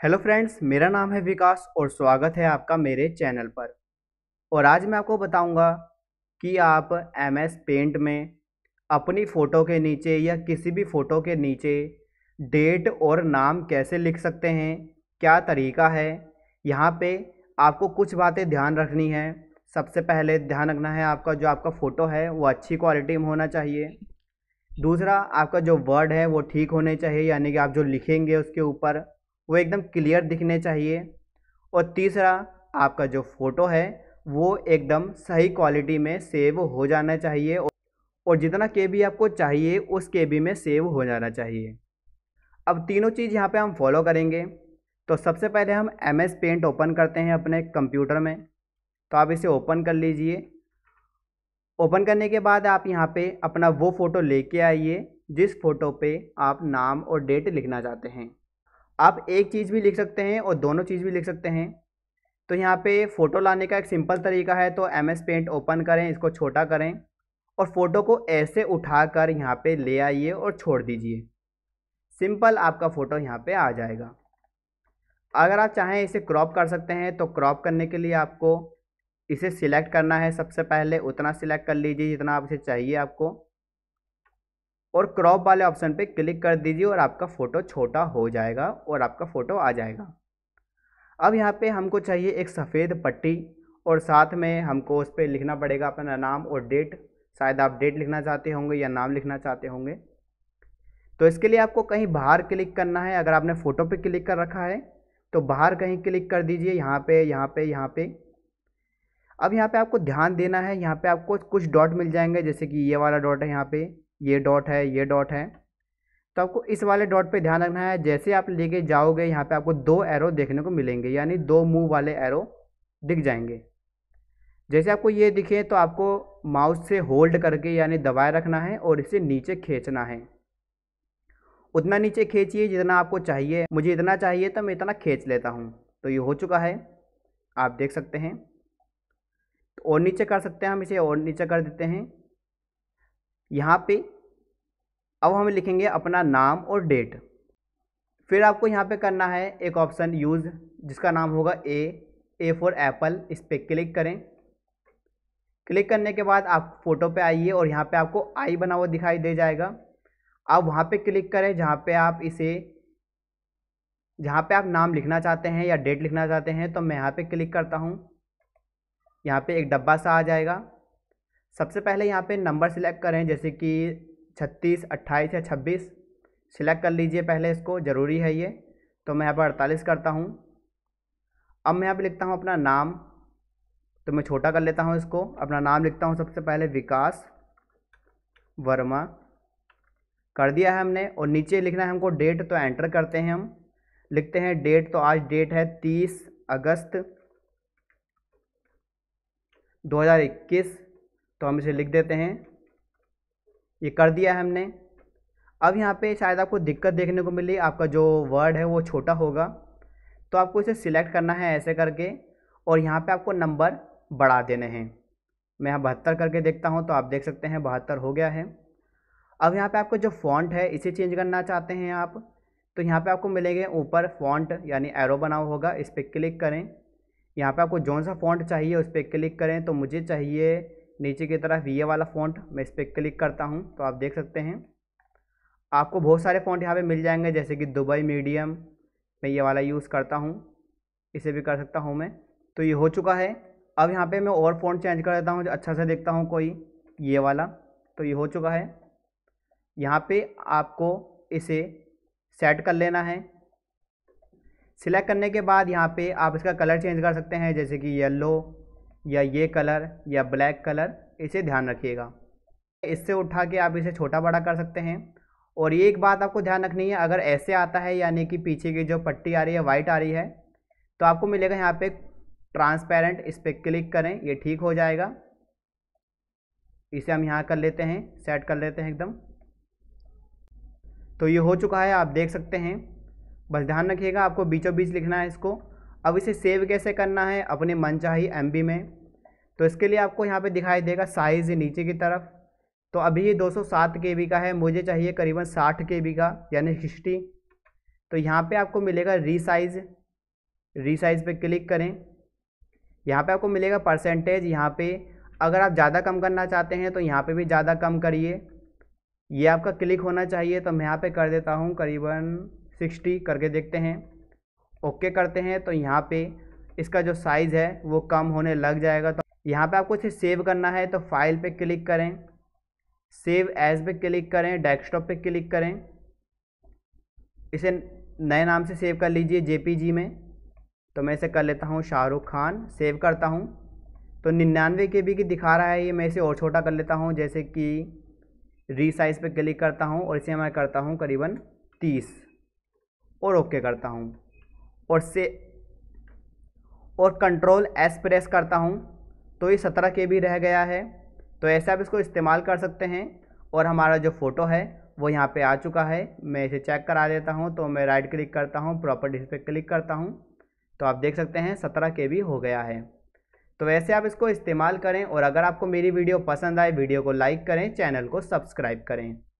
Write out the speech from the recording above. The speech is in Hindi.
हेलो फ्रेंड्स, मेरा नाम है विकास और स्वागत है आपका मेरे चैनल पर। और आज मैं आपको बताऊँगा कि आप एम एस पेंट में अपनी फ़ोटो के नीचे या किसी भी फ़ोटो के नीचे डेट और नाम कैसे लिख सकते हैं, क्या तरीका है, यहाँ पे आपको कुछ बातें ध्यान रखनी है। सबसे पहले ध्यान रखना है आपका जो आपका फ़ोटो है, वो अच्छी क्वालिटी में होना चाहिए। दूसरा, आपका जो वर्ड है वो ठीक होने चाहिए, यानी कि आप जो लिखेंगे उसके ऊपर। वो एकदम क्लियर दिखने चाहिए। और तीसरा, आपका जो फ़ोटो है, वो एकदम सही क्वालिटी में सेव हो जाना चाहिए और जितना के बी आपको चाहिए, उस के बी में सेव हो जाना चाहिए। अब तीनों चीज़ यहाँ पे हम फॉलो करेंगे। तो सबसे पहले हम एम एस पेंट ओपन करते हैं अपने कंप्यूटर में। तो आप इसे ओपन कर लीजिए। ओपन करने के बाद आप यहाँ पे अपना वो फ़ोटो लेके आइए, जिस फ़ोटो पे आप नाम और डेट लिखना चाहते हैं। आप एक चीज़ भी लिख सकते हैं और दोनों चीज़ भी लिख सकते हैं। तो यहाँ पे फ़ोटो लाने का एक सिंपल तरीका है तो एम एस पेंट ओपन करें, इसको छोटा करें और फ़ोटो को ऐसे उठाकर यहाँ पर ले आइए और छोड़ दीजिए। सिंपल आपका फ़ोटो यहाँ पे आ जाएगा। अगर आप चाहें इसे क्रॉप कर सकते हैं तो क्रॉप करने के लिए आपको इसे सिलेक्ट करना है। सबसे पहले उतना सिलेक्ट कर लीजिए जितना आप इसे चाहिए आपको। और क्रॉप वाले ऑप्शन पे क्लिक कर दीजिए और आपका फ़ोटो छोटा हो जाएगा और आपका फ़ोटो आ जाएगा। अब यहाँ पे हमको चाहिए एक सफ़ेद पट्टी और साथ में हमको उस पर लिखना पड़ेगा अपना नाम और डेट शायद आप डेट लिखना चाहते होंगे या नाम लिखना चाहते होंगे। तो इसके लिए आपको कहीं बाहर क्लिक करना है। अगर आपने फ़ोटो पे क्लिक कर रखा है तो बाहर कहीं क्लिक कर दीजिए। यहाँ पे यहाँ पे यहाँ पे। अब यहाँ पे आपको ध्यान देना है। यहाँ पे आपको कुछ डॉट मिल जाएँगे, जैसे कि ये वाला डॉट है यहाँ पे। ये डॉट है, ये डॉट है। तो आपको इस वाले डॉट पे ध्यान रखना है, जैसे आप लेके जाओगे, यहाँ पे आपको दो एरो देखने को मिलेंगे, यानी दो मुँह वाले एरो दिख जाएँगे। जैसे आपको ये दिखे तो आपको माउस से होल्ड करके, यानी दबाए रखना है और इसे नीचे खींचना है। उतना नीचे खींचिए जितना आपको चाहिए। मुझे इतना चाहिए तो मैं इतना खींच लेता हूँ। तो ये हो चुका है। आप देख सकते हैं। तो और नीचे कर सकते हैं, हम इसे और नीचे कर देते हैं। यहाँ पे अब हम लिखेंगे अपना नाम और डेट फिर आपको यहाँ पे करना है एक ऑप्शन यूज़ जिसका नाम होगा ए ए फॉर एप्पल इस पर क्लिक करें। क्लिक करने के बाद आप फ़ोटो पे आइए और यहाँ पे आपको आई बना हुआ दिखाई दे जाएगा। आप वहाँ पे क्लिक करें जहाँ पे आप इसे, जहाँ पे आप नाम लिखना चाहते हैं या डेट लिखना चाहते हैं तो मैं यहाँ पे क्लिक करता हूँ। यहाँ पे एक डब्बा सा आ जाएगा। सबसे पहले यहाँ पे नंबर सिलेक्ट करें, जैसे कि छत्तीस, अट्ठाईस या छब्बीस। सिलेक्ट कर लीजिए पहले इसको, ज़रूरी है ये। तो मैं यहाँ पर अड़तालीस करता हूँ। अब मैं यहाँ पर लिखता हूँ अपना नाम। तो मैं छोटा कर लेता हूँ इसको। अपना नाम लिखता हूँ सबसे पहले विकास वर्मा। कर दिया है हमने, और नीचे लिखना है हमको डेट तो एंटर करते हैं हम। लिखते हैं डेट तो आज डेट है तीस अगस्त 2021 तो हम इसे लिख देते हैं। ये कर दिया है हमने। अब यहाँ पे शायद आपको दिक्कत देखने को मिली, आपका जो वर्ड है वो छोटा होगा। तो आपको इसे सिलेक्ट करना है ऐसे करके और यहाँ पे आपको नंबर बढ़ा देने हैं। मैं यहाँ बहत्तर करके देखता हूँ तो आप देख सकते हैं बहत्तर हो गया है। अब यहाँ पे आपको जो फ़ॉन्ट है, इसे चेंज करना चाहते हैं आप तो यहाँ पे आपको मिलेंगे ऊपर फ़ॉन्ट यानी एरो बना होगा, इस पर क्लिक करें। यहाँ पे आपको जौन सा फ़ॉन्ट चाहिए उस पर क्लिक करें तो मुझे चाहिए नीचे की तरफ़ ये वाला फ़ॉन्ट मैं इस पर क्लिक करता हूँ तो आप देख सकते हैं। आपको बहुत सारे फ़ॉन्ट यहाँ पे मिल जाएँगे, जैसे कि दुबई मीडियम मैं ये वाला यूज़ करता हूँ। इसे भी कर सकता हूँ मैं। तो ये हो चुका है। अब यहाँ पे मैं और फ़ॉन्ट चेंज कर देता हूँ, जो अच्छा से देखता हूँ कोई, ये वाला। तो ये हो चुका है। यहाँ पे आपको इसे सेट कर लेना है। सिलेक्ट करने के बाद यहाँ पे आप इसका कलर चेंज कर सकते हैं, जैसे कि येलो या ये कलर या ब्लैक कलर, इसे ध्यान रखिएगा। इससे उठा के आप इसे छोटा बड़ा कर सकते हैं। और ये एक बात आपको ध्यान रखनी है, अगर ऐसे आता है, यानी कि पीछे की जो पट्टी आ रही है वाइट आ रही है तो आपको मिलेगा यहाँ पे ट्रांसपेरेंट इस पर क्लिक करें, ये ठीक हो जाएगा। इसे हम यहाँ कर लेते हैं सेट कर लेते हैं एकदम। तो ये हो चुका है, आप देख सकते हैं। बस ध्यान रखिएगा, आपको बीचों बीच लिखना है इसको। अब इसे सेव कैसे करना है? अपने मन चाही एम में। तो इसके लिए आपको यहाँ पे दिखाई देगा साइज़ नीचे की तरफ़। तो अभी ये 207 के का है, मुझे चाहिए करीबन 60 के का, यानी सिक्सटी तो यहाँ पे आपको मिलेगा रीसाइज रीसाइज पे क्लिक करें। यहाँ पे आपको मिलेगा परसेंटेज यहाँ पे। अगर आप ज़्यादा कम करना चाहते हैं तो यहाँ पे भी ज़्यादा कम करिए। ये आपका क्लिक होना चाहिए तो मैं यहाँ पे कर देता हूँ करीबन सिक्सटी करके देखते हैं। ओके करते हैं तो यहाँ पे इसका जो साइज़ है, वो कम होने लग जाएगा। तो यहाँ पे आपको इसे सेव करना है तो फ़ाइल पे क्लिक करें। सेव एज पे क्लिक करें डेस्कटॉप पे क्लिक करें। इसे नए नाम से सेव कर लीजिए जेपीजी में। तो मैं इसे कर लेता हूँ, शाहरुख खान सेव करता हूँ। तो निन्यानवे के बी की दिखा रहा है ये, मैं इसे और छोटा कर लेता हूँ, जैसे कि रीसाइज पे क्लिक करता हूँ, और इसे मैं करता हूँ करीबन तीस, और ओके करता हूँ। और से, और कंट्रोल एस प्रेस करता हूँ तो ये सत्रह के बी रह गया है। तो ऐसे आप इसको इस्तेमाल कर सकते हैं और हमारा जो फ़ोटो है, वो यहाँ पे आ चुका है। मैं इसे चेक करा देता हूँ तो मैं राइट क्लिक करता हूँ प्रॉपर्टीज़ पे क्लिक करता हूँ। तो आप देख सकते हैं, सत्रह के बी हो गया है। तो वैसे आप इसको इस्तेमाल करें और अगर आपको मेरी वीडियो पसंद आए, वीडियो को लाइक करें, चैनल को सब्सक्राइब करें।